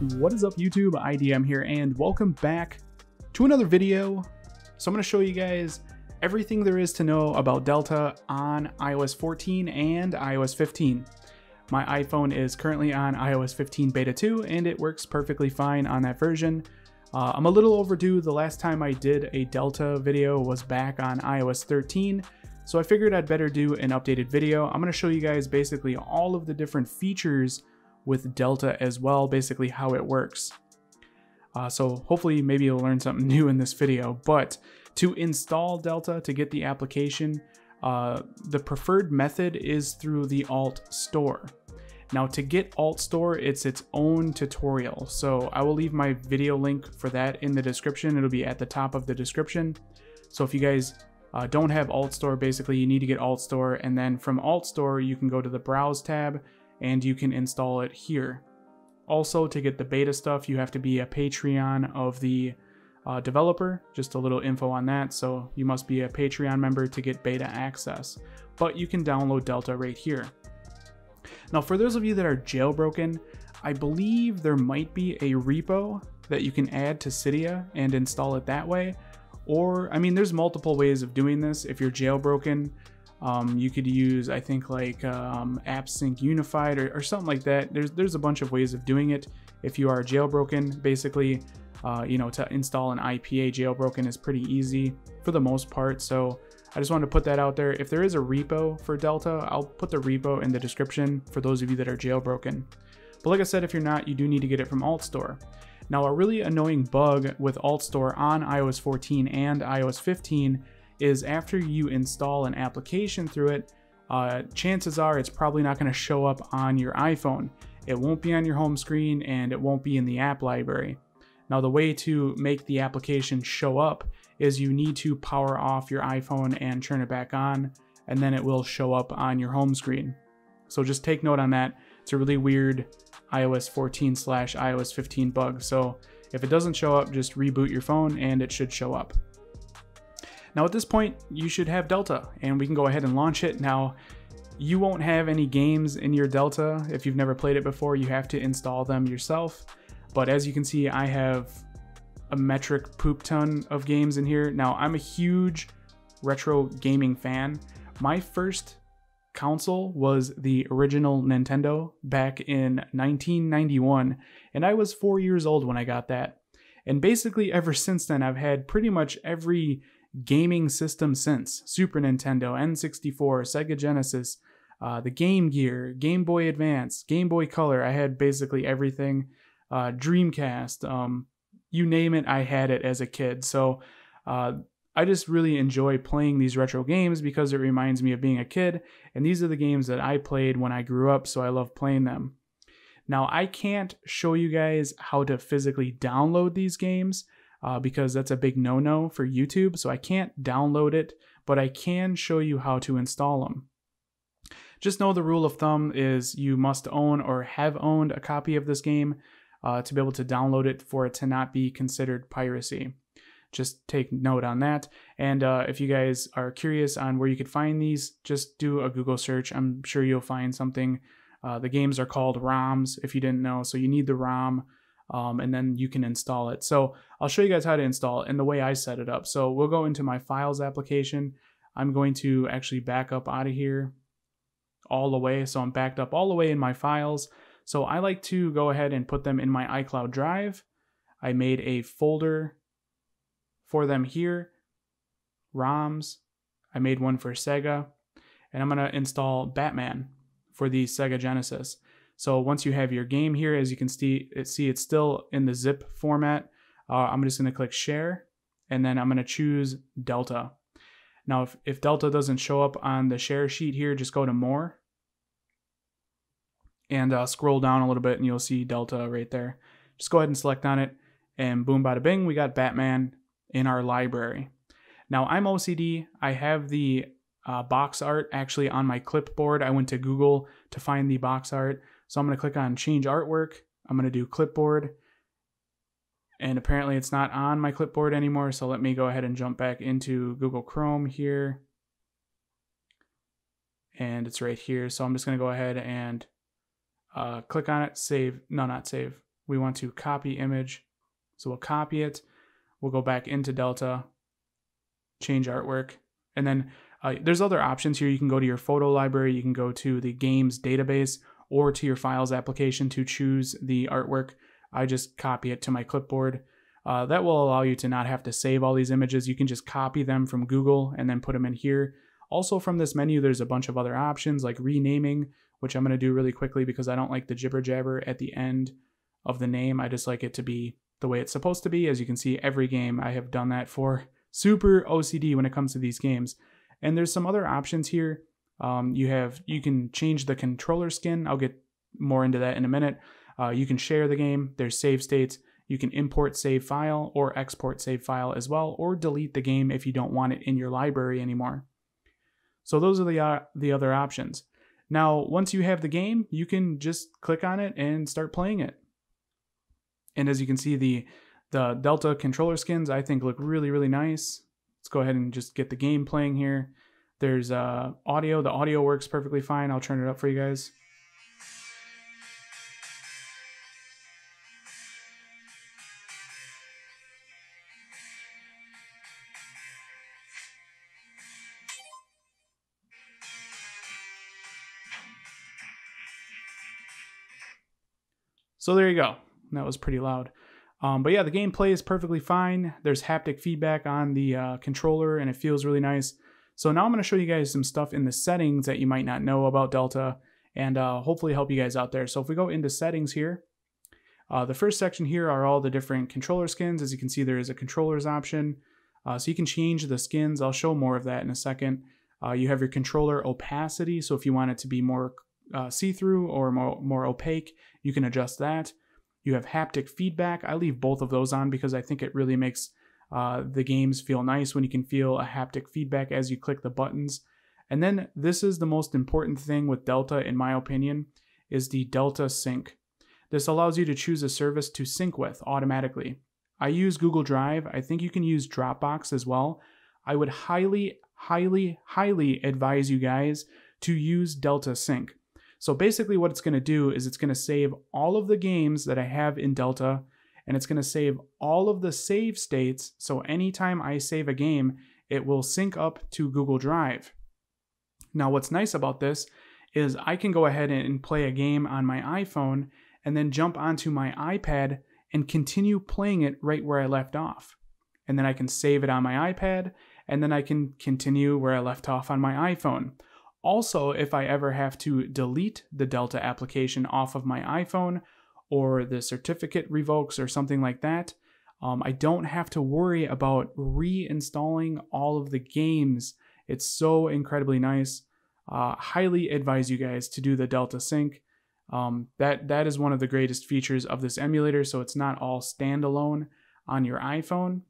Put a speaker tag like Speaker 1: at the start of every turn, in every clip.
Speaker 1: What is up YouTube? IDM here and welcome back to another video. So I'm going to show you guys everything there is to know about Delta on iOS 14 and iOS 15. My iPhone is currently on iOS 15 Beta 2 and it works perfectly fine on that version. Uh, I'm a little overdue. The last time I did a Delta video was back on iOS 13, so I figured I'd better do an updated video. I'm going to show you guys basically all of the different features with Delta as well, basically how it works. Uh, so hopefully maybe you'll learn something new in this video, but to install Delta to get the application, uh, the preferred method is through the Alt Store. Now to get Alt Store, it's its own tutorial. So I will leave my video link for that in the description. It'll be at the top of the description. So if you guys uh, don't have Alt Store, basically you need to get Alt Store and then from Alt Store you can go to the Browse tab and you can install it here. Also, to get the beta stuff, you have to be a Patreon of the uh, developer. Just a little info on that. So you must be a Patreon member to get beta access. But you can download Delta right here. Now, for those of you that are jailbroken, I believe there might be a repo that you can add to Cydia and install it that way. Or, I mean, there's multiple ways of doing this. If you're jailbroken, um, you could use, I think, like um, AppSync Unified or, or, something like that. There's there's a bunch of ways of doing it. If you are jailbroken, basically, uh, you know, to install an IPA jailbroken is pretty easy for the most part. So I just wanted to put that out there. If there is a repo for Delta, I'll put the repo in the description for those of you that are jailbroken. But like I said, if you're not, you do need to get it from AltStore. Now, a really annoying bug with AltStore on iOS 14 and iOS 15 is after you install an application through it, uh, chances are it's probably not going to show up on your iPhone. It won't be on your home screen and it won't be in the app library. Now the way to make the application show up is you need to power off your iPhone and turn it back on and then it will show up on your home screen. So just take note on that. It's a really weird iOS 14 slash iOS 15 bug. So if it doesn't show up, just reboot your phone and it should show up. Now at this point, you should have Delta and we can go ahead and launch it. Now, you won't have any games in your Delta. If you've never played it before, you have to install them yourself. But as you can see, I have a metric poop ton of games in here. Now, I'm a huge retro gaming fan. My first console was the original Nintendo back in 1991, and I was four years old when I got that. And basically, ever since then, I've had pretty much every gaming system since Super Nintendo, N64, Sega Genesis, uh, the Game Gear, Game Boy Advance, Game Boy Color. I had basically everything. Uh, Dreamcast, um, you name it, I had it as a kid. So uh, I just really enjoy playing these retro games because it reminds me of being a kid. And these are the games that I played when I grew up, so I love playing them. Now, I can't show you guys how to physically download these games uh, because that's a big no-no for YouTube. So I can't download it, but I can show you how to install them. Just know the rule of thumb is you must own or have owned a copy of this game uh, to be able to download it for it to not be considered piracy. Just take note on that. And uh, if you guys are curious on where you could find these, just do a Google search. I'm sure you'll find something. Uh, the games are called ROMs, if you didn't know. So you need the ROM um, and then you can install it. So I'll show you guys how to install it and the way I set it up. So we'll go into my files application. I'm going to actually back up out of here all the way. So I'm backed up all the way in my files. So I like to go ahead and put them in my iCloud Drive. I made a folder for them here, ROMs. I made one for Sega, and I'm gonna install Batman for the Sega Genesis. So once you have your game here, as you can see, see it's still in the zip format. Uh, I'm just going to click share and then I'm going to choose Delta. Now, if, if Delta doesn't show up on the share sheet here, just go to more and uh, scroll down a little bit and you'll see Delta right there. Just go ahead and select on it and boom, bada bing, we got Batman in our library. Now I'm OCD. I have the uh, box art actually on my clipboard. I went to Google to find the box art. So I'm going to click on change artwork. I'm going to do clipboard. And apparently it's not on my clipboard anymore. So let me go ahead and jump back into Google Chrome here. And it's right here. So I'm just going to go ahead and uh, click on it, save. No, not save. we want to copy image. So we'll copy it. We'll go back into Delta, change artwork, and then uh, there's other options here. You can go to your photo library, you can go to the games database, or to your files application to choose the artwork. I just copy it to my clipboard. Uh, that will allow you to not have to save all these images. You can just copy them from Google and then put them in here. Also from this menu, there's a bunch of other options like renaming, which I'm going to do really quickly because I don't like the jibber jabber at the end of the name. I just like it to be the way it's supposed to be. As you can see, every game I have done that for. Super OCD when it comes to these games. And there's some other options here. Um, you have you can change the controller skin. I'll get more into that in a minute. Uh, you can share the game. There's save states. You can import save file or export save file as well, or delete the game if you don't want it in your library anymore. So those are the uh, the other options. Now, once you have the game, you can just click on it and start playing it. And as you can see, the the Delta controller skins I think look really really nice. Let's go ahead and just get the game playing here. There's uh, audio. The audio works perfectly fine. I'll turn it up for you guys. So there you go. That was pretty loud. Um, but yeah, the gameplay is perfectly fine. There's haptic feedback on the uh, controller and it feels really nice. So now I'm going to show you guys some stuff in the settings that you might not know about Delta and uh, hopefully help you guys out there. So if we go into settings here, uh, the first section here are all the different controller skins. As you can see, there is a controllers option. Uh, so you can change the skins. I'll show more of that in a second. Uh, you have your controller opacity. So if you want it to be more uh, see-through or more, more opaque, you can adjust that. You have haptic feedback. I leave both of those on because I think it really makes uh, the games feel nice when you can feel a haptic feedback as you click the buttons. And then this is the most important thing with Delta, in my opinion, is the Delta Sync. This allows you to choose a service to sync with automatically. I use Google Drive. I think you can use Dropbox as well. I would highly, highly, highly advise you guys to use Delta Sync. So basically what it's going to do is it's going to save all of the games that I have in Delta and it's going to save all of the save states. So anytime I save a game, it will sync up to Google Drive. Now what's nice about this is I can go ahead and play a game on my iPhone and then jump onto my iPad and continue playing it right where I left off. And then I can save it on my iPad and then I can continue where I left off on my iPhone. Also, if I ever have to delete the Delta application off of my iPhone or the certificate revokes or something like that, um, I don't have to worry about reinstalling all of the games. It's so incredibly nice. Uh, highly advise you guys to do the Delta Sync. Um, that that is one of the greatest features of this emulator. So it's not all standalone on your iPhone.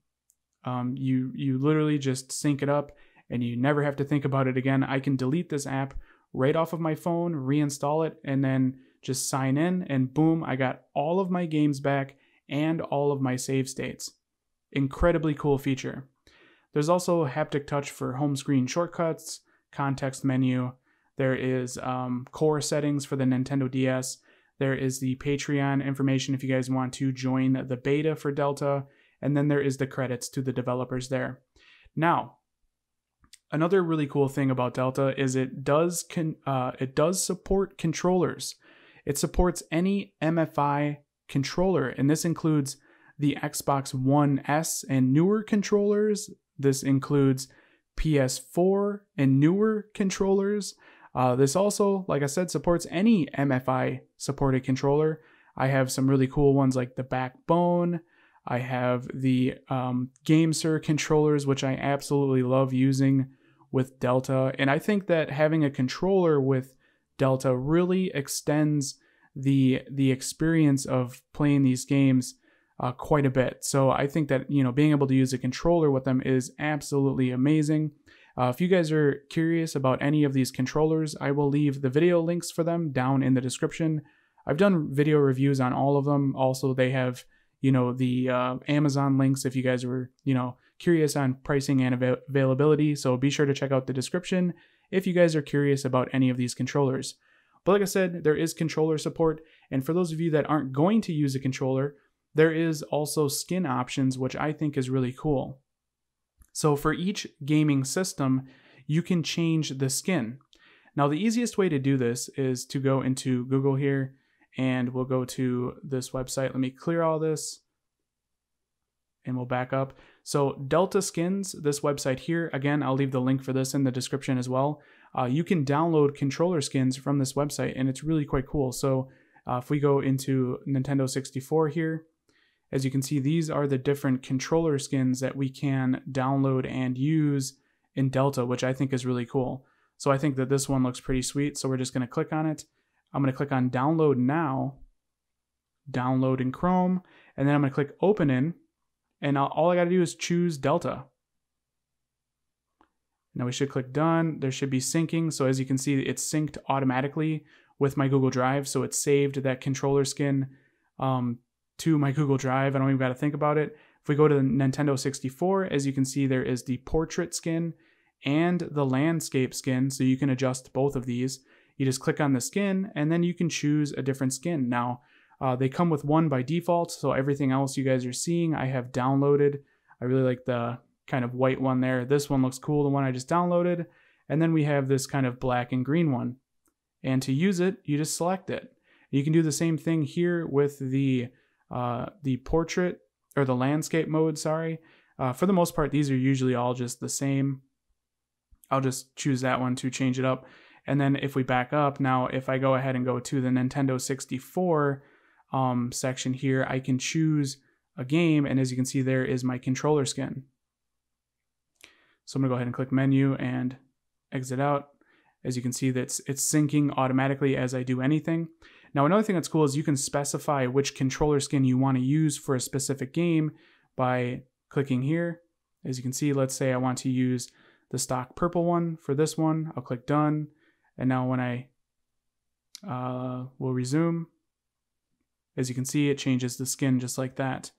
Speaker 1: Um, you you literally just sync it up and you never have to think about it again. I can delete this app right off of my phone, reinstall it, and then just sign in, and boom, I got all of my games back and all of my save states. Incredibly cool feature. There's also haptic touch for home screen shortcuts, context menu. There is um, core settings for the Nintendo DS. There is the Patreon information if you guys want to join the beta for Delta. And then there is the credits to the developers there. Now, Another really cool thing about Delta is it does con- uh, it does support controllers. It supports any MFI controller, and this includes the Xbox One S and newer controllers. This includes PS4 and newer controllers. Uh, this also, like I said, supports any MFI supported controller. I have some really cool ones like the Backbone. I have the um, GameSir controllers, which I absolutely love using with Delta. And I think that having a controller with Delta really extends the the experience of playing these games uh, quite a bit. So I think that you know being able to use a controller with them is absolutely amazing. Uh, if you guys are curious about any of these controllers, I will leave the video links for them down in the description. I've done video reviews on all of them. Also, they have you know the uh, Amazon links if you guys were you know curious on pricing and av- availability, so be sure to check out the description if you guys are curious about any of these controllers. But like I said, there is controller support, And for those of you that aren't going to use a controller, there is also skin options, which I think is really cool. So for each gaming system, you can change the skin. Now, the easiest way to do this is to go into Google here and we'll go to this website. Let me clear all this and we'll back up. So Delta Skins, this website here, again, I'll leave the link for this in the description as well. Uh, you can download controller skins from this website and it's really quite cool. So uh, if we go into Nintendo 64 here, as you can see, these are the different controller skins that we can download and use in Delta, which I think is really cool. So I think that this one looks pretty sweet. So we're just going to click on it. I'm going to click on download now, download in Chrome, and then I'm going to click open in. And all I got to do is choose Delta. Now we should click done. There should be syncing. So as you can see, it's synced automatically with my Google Drive. So it saved that controller skin um, to my Google Drive. I don't even got to think about it. If we go to the Nintendo 64, as you can see, there is the portrait skin and the landscape skin. So you can adjust both of these. You just click on the skin and then you can choose a different skin. Now, uh, they come with one by default. So everything else you guys are seeing, I have downloaded. I really like the kind of white one there. This one looks cool, the one I just downloaded. And then we have this kind of black and green one. And to use it, you just select it. You can do the same thing here with the uh, the portrait or the landscape mode, sorry. Uh, for the most part, these are usually all just the same. I'll just choose that one to change it up. And then if we back up, now if I go ahead and go to the Nintendo 64 um, section here, I can choose a game. And as you can see, there is my controller skin. So I'm gonna go ahead and click menu and exit out. As you can see, that's it's syncing automatically as I do anything. Now, another thing that's cool is you can specify which controller skin you want to use for a specific game by clicking here. As you can see, let's say I want to use the stock purple one for this one. I'll click done. And now when I uh, will resume, as you can see, it changes the skin just like that.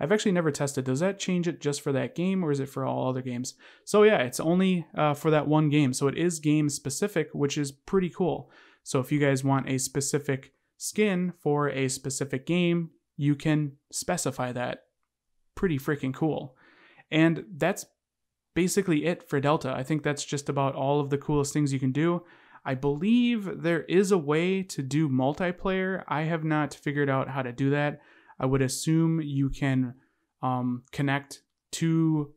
Speaker 1: I've actually never tested. Does that change it just for that game or is it for all other games? So yeah, it's only uh, for that one game. So it is game specific, which is pretty cool. So if you guys want a specific skin for a specific game, you can specify that. Pretty freaking cool. And that's basically it for Delta. I think that's just about all of the coolest things you can do. I believe there is a way to do multiplayer. I have not figured out how to do that. I would assume you can um, connect two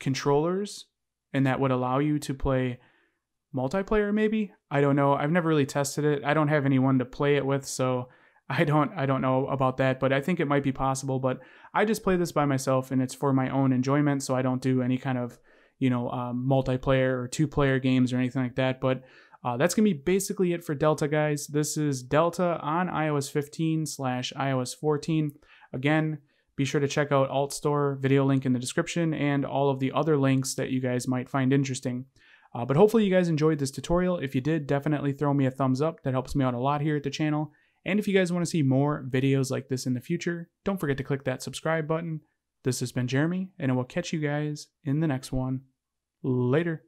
Speaker 1: controllers and that would allow you to play multiplayer maybe i don't know i've never really tested it i don't have anyone to play it with so i don't i don't know about that but i think it might be possible but i just play this by myself and it's for my own enjoyment so i don't do any kind of you know um, multiplayer or two player games or anything like that but uh, that's going to be basically it for delta guys this is delta on ios 15 slash ios 14 again be sure to check out Alt Store, video link in the description, and all of the other links that you guys might find interesting. Uh, but hopefully you guys enjoyed this tutorial. If you did, definitely throw me a thumbs up. That helps me out a lot here at the channel. And if you guys want to see more videos like this in the future, don't forget to click that subscribe button. This has been Jeremy, and I will catch you guys in the next one. Later.